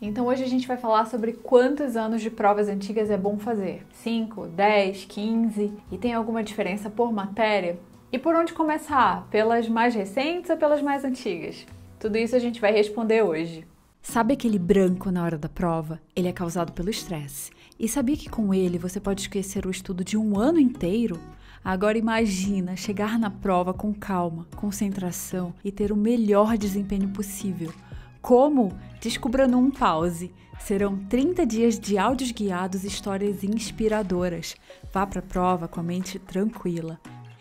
Então hoje a gente vai falar sobre quantos anos de provas antigas é bom fazer. 5, 10, 15? E tem alguma diferença por matéria? E por onde começar? Pelas mais recentes ou pelas mais antigas? Tudo isso a gente vai responder hoje. Sabe aquele branco na hora da prova? Ele é causado pelo estresse. E sabia que com ele você pode esquecer o estudo de um ano inteiro? Agora imagina chegar na prova com calma, concentração e ter o melhor desempenho possível. Como? Descubra num pause. Serão 30 dias de áudios guiados e histórias inspiradoras. Vá para a prova com a mente tranquila.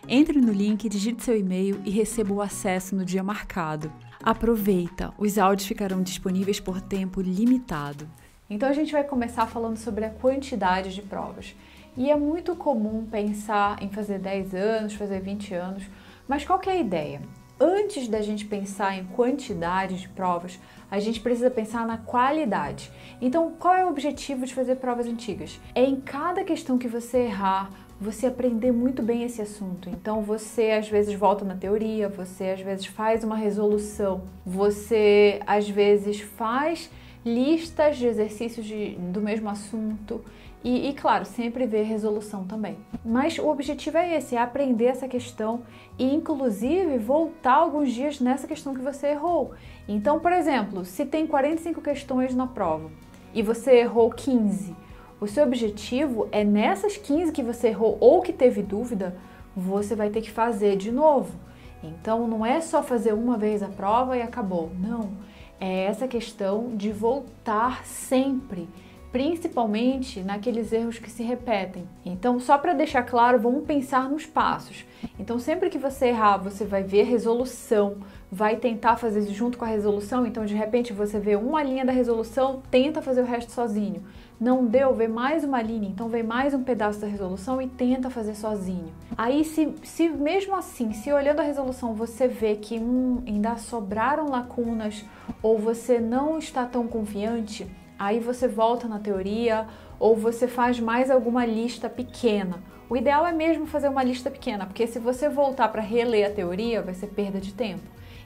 Entre no link, digite seu e-mail e receba o acesso no dia marcado. Aproveita, os áudios ficarão disponíveis por tempo limitado. Então a gente vai começar falando sobre a quantidade de provas. E é muito comum pensar em fazer 10 anos, fazer 20 anos, mas qual que é a ideia? Antes da gente pensar em quantidade de provas, a gente precisa pensar na qualidade. Então, qual é o objetivo de fazer provas antigas? É em cada questão que você errar, você aprender muito bem esse assunto. Então, você às vezes volta na teoria, você às vezes faz uma resolução, você às vezes faz listas de exercícios de, do mesmo assunto. E, e, claro, sempre ver resolução também. Mas o objetivo é esse, é aprender essa questão e, inclusive, voltar alguns dias nessa questão que você errou. Então, por exemplo, se tem 45 questões na prova e você errou 15, o seu objetivo é nessas 15 que você errou ou que teve dúvida, você vai ter que fazer de novo. Então, não é só fazer uma vez a prova e acabou. Não. É essa questão de voltar sempre principalmente naqueles erros que se repetem. Então, só para deixar claro, vamos pensar nos passos. Então, sempre que você errar, você vai ver resolução, vai tentar fazer junto com a resolução. Então, de repente, você vê uma linha da resolução, tenta fazer o resto sozinho. Não deu, vê mais uma linha, então vê mais um pedaço da resolução e tenta fazer sozinho. Aí, se, se mesmo assim, se olhando a resolução você vê que hum, ainda sobraram lacunas ou você não está tão confiante, Aí você volta na teoria ou você faz mais alguma lista pequena. O ideal é mesmo fazer uma lista pequena, porque se você voltar para reler a teoria, vai ser perda de tempo.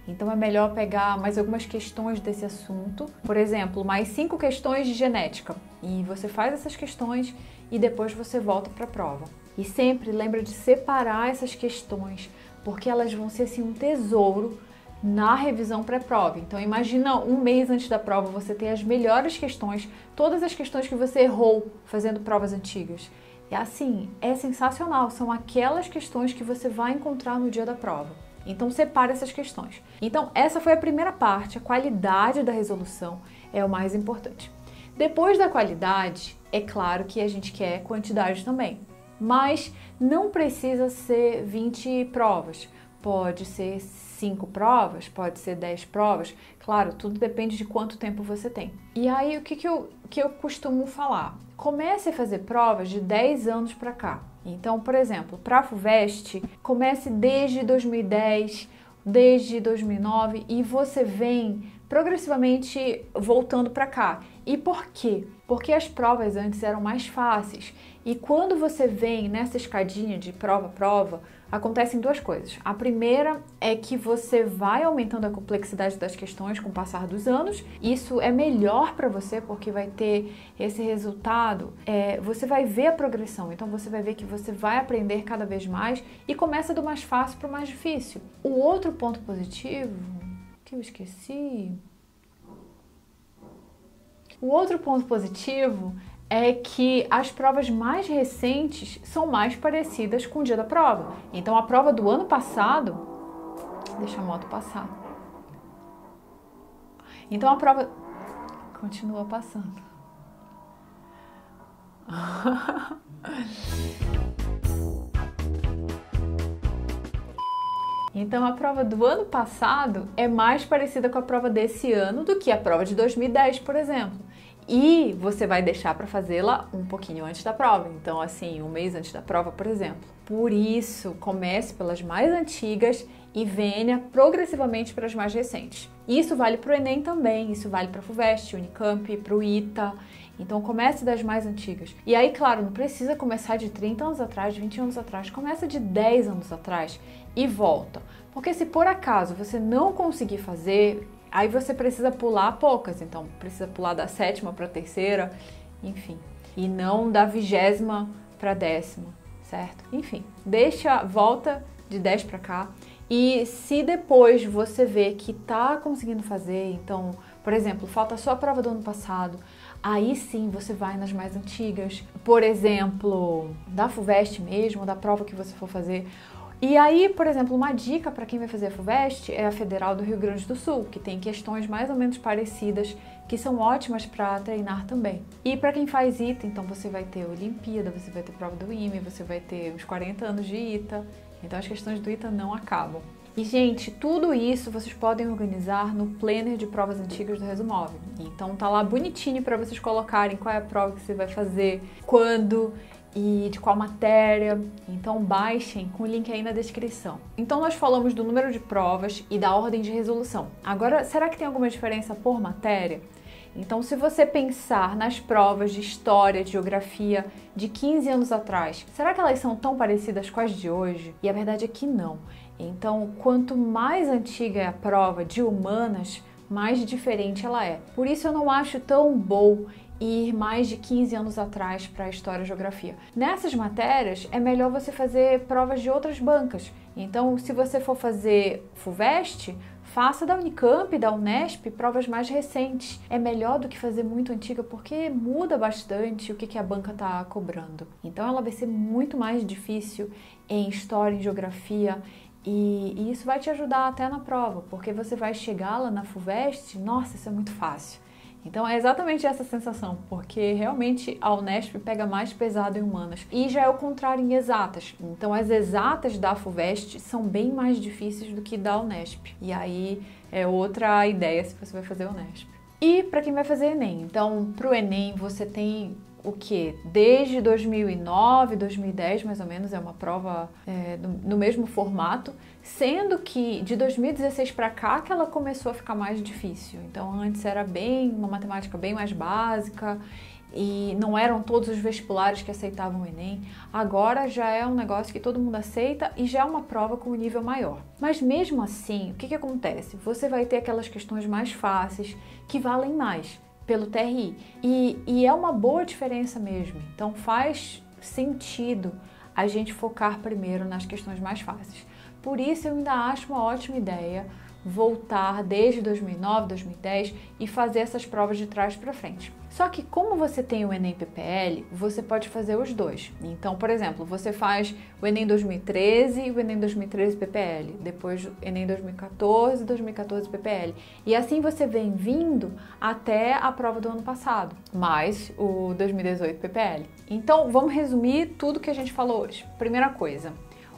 Então é melhor pegar mais algumas questões desse assunto, por exemplo, mais cinco questões de genética. E você faz essas questões e depois você volta para a prova. E sempre lembra de separar essas questões, porque elas vão ser assim um tesouro na revisão pré-prova. Então imagina um mês antes da prova você ter as melhores questões, todas as questões que você errou fazendo provas antigas. E assim, é sensacional, são aquelas questões que você vai encontrar no dia da prova. Então separe essas questões. Então essa foi a primeira parte, a qualidade da resolução é o mais importante. Depois da qualidade, é claro que a gente quer quantidade também, mas não precisa ser 20 provas pode ser cinco provas, pode ser dez provas. Claro, tudo depende de quanto tempo você tem. E aí, o que, que, eu, que eu costumo falar? Comece a fazer provas de 10 anos para cá. Então, por exemplo, para a FUVEST, comece desde 2010, desde 2009 e você vem progressivamente voltando para cá. E por quê? Porque as provas antes eram mais fáceis. E quando você vem nessa escadinha de prova a prova, acontecem duas coisas. A primeira é que você vai aumentando a complexidade das questões com o passar dos anos. Isso é melhor para você porque vai ter esse resultado. É, você vai ver a progressão, então você vai ver que você vai aprender cada vez mais e começa do mais fácil para o mais difícil. O outro ponto positivo que eu esqueci. O outro ponto positivo é que as provas mais recentes são mais parecidas com o dia da prova. Então a prova do ano passado, deixa a moto passar. Então a prova continua passando. Então a prova do ano passado é mais parecida com a prova desse ano do que a prova de 2010, por exemplo e você vai deixar para fazê-la um pouquinho antes da prova. Então, assim, um mês antes da prova, por exemplo. Por isso, comece pelas mais antigas e venha progressivamente para as mais recentes. Isso vale para o Enem também, isso vale para a FUVEST, Unicamp, para o ITA. Então comece das mais antigas. E aí, claro, não precisa começar de 30 anos atrás, de 20 anos atrás, começa de 10 anos atrás e volta. Porque se por acaso você não conseguir fazer Aí você precisa pular poucas, então precisa pular da sétima para a terceira, enfim, e não da vigésima para a décima, certo? Enfim, deixa, volta de 10 para cá. E se depois você vê que tá conseguindo fazer, então, por exemplo, falta só a prova do ano passado, aí sim você vai nas mais antigas. Por exemplo, da FUVEST mesmo, da prova que você for fazer. E aí, por exemplo, uma dica para quem vai fazer a FUVEST é a Federal do Rio Grande do Sul, que tem questões mais ou menos parecidas, que são ótimas para treinar também. E para quem faz ITA, então você vai ter Olimpíada, você vai ter prova do IME, você vai ter os 40 anos de ITA. Então as questões do ITA não acabam. E, gente, tudo isso vocês podem organizar no planner de provas antigas do Resumove. Então tá lá bonitinho para vocês colocarem qual é a prova que você vai fazer, quando e de qual matéria. Então baixem com o link aí na descrição. Então nós falamos do número de provas e da ordem de resolução. Agora, será que tem alguma diferença por matéria? Então, se você pensar nas provas de história, de geografia de 15 anos atrás, será que elas são tão parecidas com as de hoje? E a verdade é que não. Então, quanto mais antiga é a prova de humanas, mais diferente ela é. Por isso eu não acho tão bom ir mais de 15 anos atrás para a história e geografia. Nessas matérias é melhor você fazer provas de outras bancas. Então, se você for fazer FUVEST, faça da Unicamp, da Unesp, provas mais recentes. É melhor do que fazer muito antiga porque muda bastante o que, a banca está cobrando. Então ela vai ser muito mais difícil em história, em geografia, e, e, isso vai te ajudar até na prova, porque você vai chegar lá na FUVEST, nossa, isso é muito fácil. Então é exatamente essa sensação, porque realmente a Unesp pega mais pesado em humanas. E já é o contrário em exatas. Então as exatas da FUVEST são bem mais difíceis do que da Unesp. E aí é outra ideia se você vai fazer Unesp. E para quem vai fazer Enem, então para o Enem você tem o que? Desde 2009, 2010 mais ou menos, é uma prova é, no, mesmo formato, sendo que de 2016 para cá que ela começou a ficar mais difícil. Então antes era bem uma matemática bem mais básica e não eram todos os vestibulares que aceitavam o Enem. Agora já é um negócio que todo mundo aceita e já é uma prova com um nível maior. Mas mesmo assim, o que, que acontece? Você vai ter aquelas questões mais fáceis que valem mais pelo TRI. E, e é uma boa diferença mesmo. Então faz sentido a gente focar primeiro nas questões mais fáceis. Por isso eu ainda acho uma ótima ideia voltar desde 2009, 2010 e fazer essas provas de trás para frente. Só que como você tem o Enem PPL, você pode fazer os dois. Então, por exemplo, você faz o Enem 2013 e o Enem 2013 PPL, depois o Enem 2014 e 2014 PPL. E assim você vem vindo até a prova do ano passado, mais o 2018 PPL. Então, vamos resumir tudo que a gente falou hoje. Primeira coisa,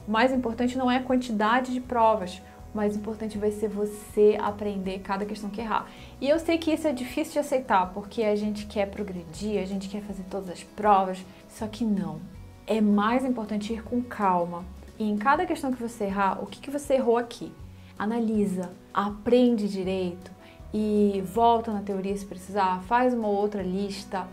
o mais importante não é a quantidade de provas, mais importante vai ser você aprender cada questão que errar. E eu sei que isso é difícil de aceitar, porque a gente quer progredir, a gente quer fazer todas as provas, só que não. É mais importante ir com calma. E em cada questão que você errar, o que, que você errou aqui? Analisa, aprende direito e volta na teoria se precisar, faz uma outra lista,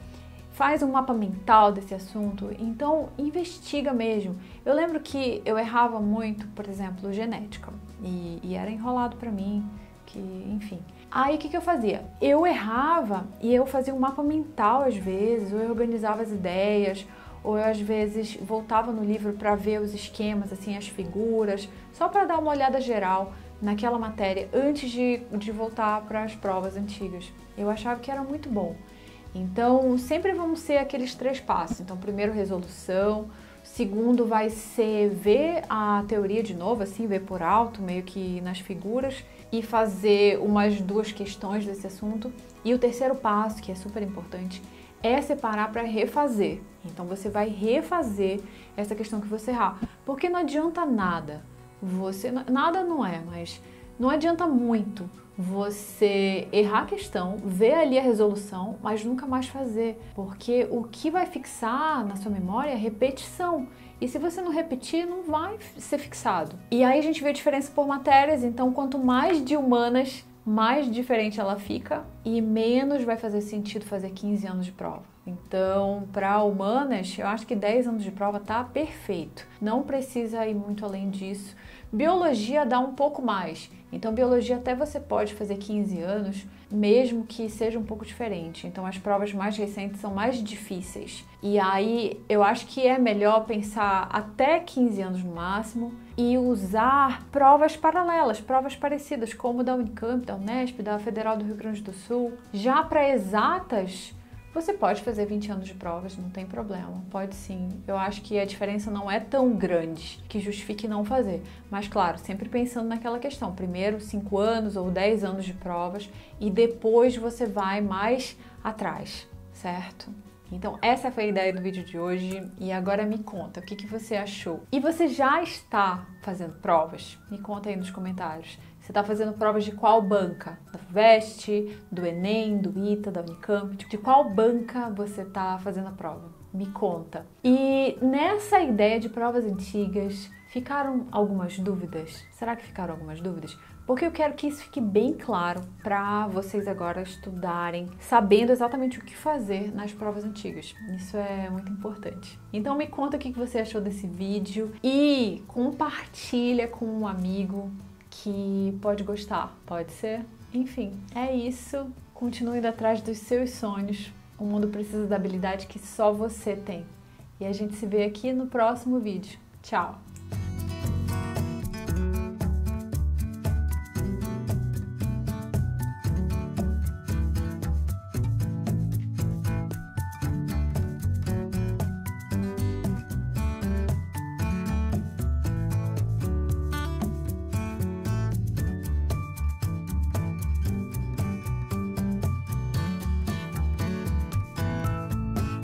faz um mapa mental desse assunto, então investiga mesmo. Eu lembro que eu errava muito, por exemplo, genética, e, e era enrolado para mim, que enfim. Aí o que, que eu fazia? Eu errava e eu fazia um mapa mental às vezes, ou eu organizava as ideias, ou eu às vezes voltava no livro para ver os esquemas, assim, as figuras, só para dar uma olhada geral naquela matéria antes de, de voltar para as provas antigas. Eu achava que era muito bom. Então, sempre vão ser aqueles três passos. Então, primeiro, resolução. Segundo, vai ser ver a teoria de novo, assim, ver por alto, meio que nas figuras, e fazer umas duas questões desse assunto. E o terceiro passo, que é super importante, é separar para refazer. Então, você vai refazer essa questão que você errar. Porque não adianta nada. Você nada não é, mas não adianta muito você errar a questão, ver ali a resolução, mas nunca mais fazer, porque o que vai fixar na sua memória é repetição. E se você não repetir, não vai ser fixado. E aí a gente vê a diferença por matérias, então quanto mais de humanas, mais diferente ela fica e menos vai fazer sentido fazer 15 anos de prova. Então, para humanas, eu acho que 10 anos de prova tá perfeito. Não precisa ir muito além disso. Biologia dá um pouco mais. Então, biologia até você pode fazer 15 anos, mesmo que seja um pouco diferente. Então, as provas mais recentes são mais difíceis. E aí, eu acho que é melhor pensar até 15 anos no máximo e usar provas paralelas, provas parecidas, como da Unicamp, da Unesp, da Federal do Rio Grande do Sul. Já para exatas, você pode fazer 20 anos de provas, não tem problema. Pode sim. Eu acho que a diferença não é tão grande que justifique não fazer. Mas, claro, sempre pensando naquela questão: primeiro 5 anos ou 10 anos de provas e depois você vai mais atrás, certo? Então, essa foi a ideia do vídeo de hoje e agora me conta o que, que você achou. E você já está fazendo provas? Me conta aí nos comentários. Você está fazendo provas de qual banca? FUVEST, do Enem, do ITA, da Unicamp? De qual banca você está fazendo a prova? Me conta. E nessa ideia de provas antigas, ficaram algumas dúvidas? Será que ficaram algumas dúvidas? Porque eu quero que isso fique bem claro para vocês agora estudarem, sabendo exatamente o que fazer nas provas antigas. Isso é muito importante. Então me conta o que você achou desse vídeo e compartilha com um amigo que pode gostar, pode ser? Enfim, é isso. Continue indo atrás dos seus sonhos. O mundo precisa da habilidade que só você tem. E a gente se vê aqui no próximo vídeo. Tchau!